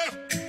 Yeah.